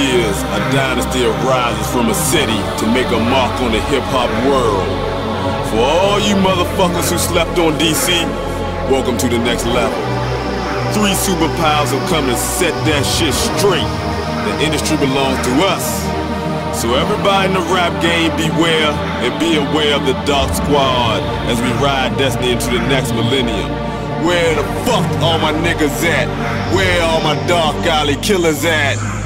A dynasty arises from a city to make a mark on the hip hop world. For all you motherfuckers who slept on DC, welcome to the next level. Three superpowers have come to set that shit straight. The industry belongs to us. So everybody in the rap game beware and be aware of the Dark Squad as we ride Destiny into the next millennium. Where the fuck all my niggas at? Where all my Dark Alley killers at?